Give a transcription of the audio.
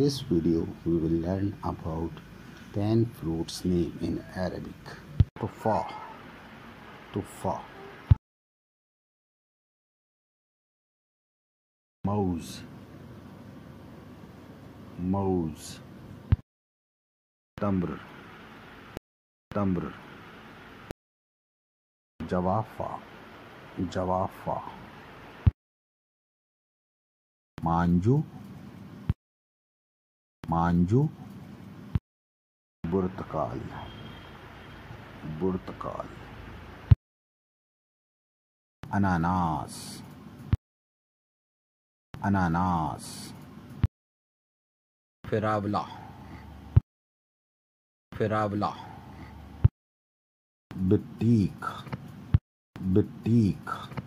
this video we will learn about 10 fruits name in Arabic. Tufa. Tufa. Mouse Mouse Tamr Tamr Jawafa Jawafa Manju Manju. बुर्तकाल बुर्तकाल अनानास। अनानास। फिरावला। फिरावला। बिट्टीक। बिट्टीक।